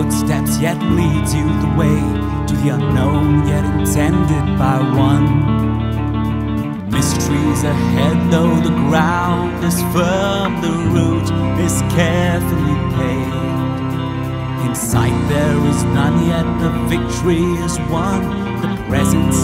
footsteps, yet leads you the way to the unknown, yet intended by one. Mysteries ahead, though the ground is firm, the root is carefully paved. In sight there is none, yet the victory is won. The presence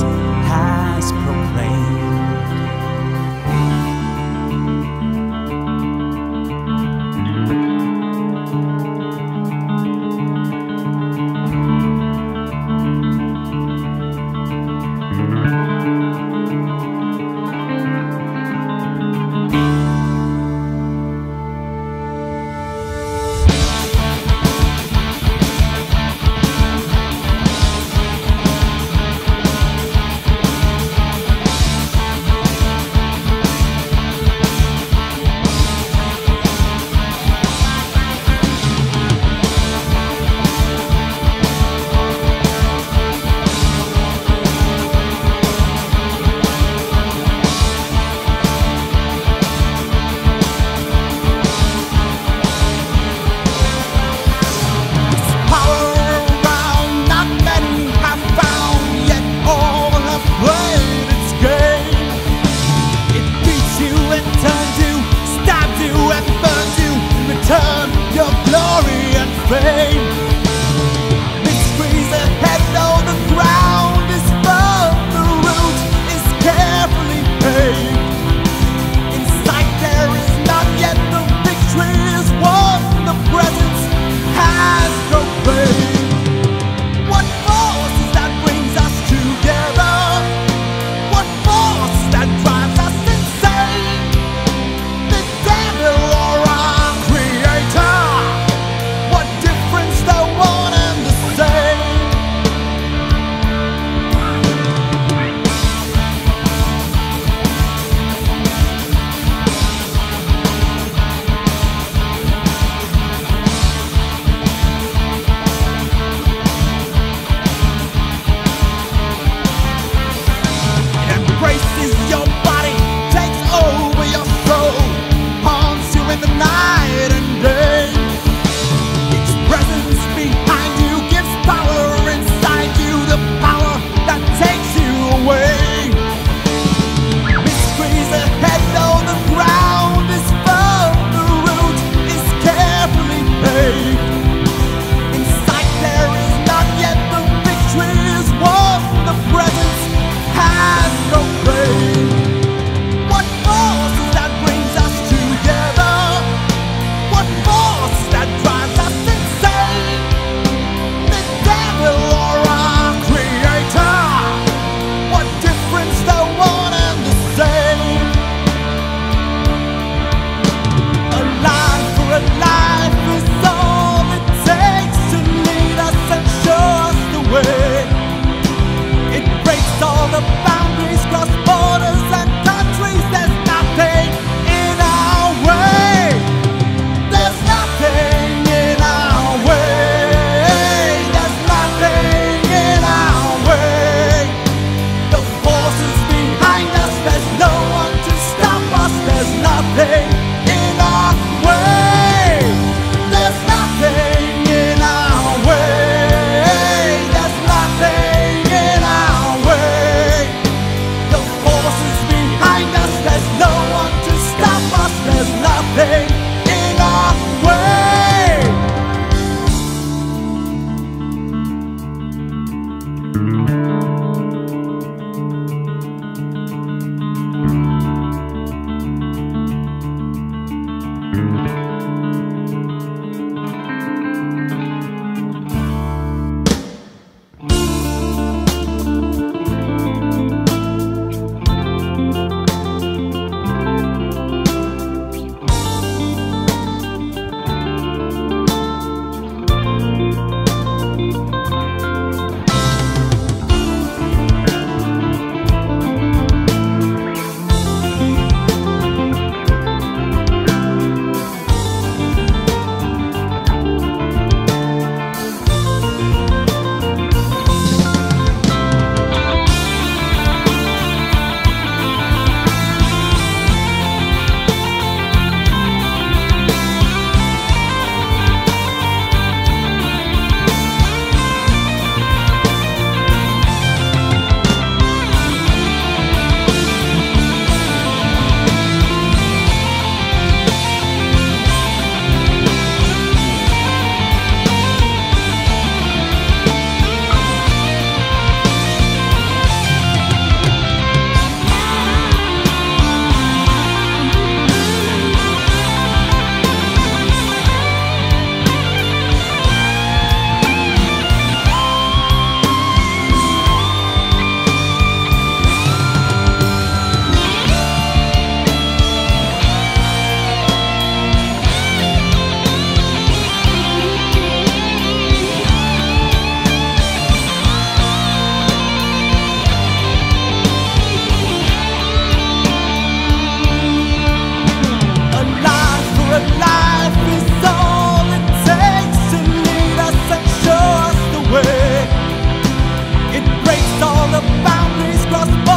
surrounds the yet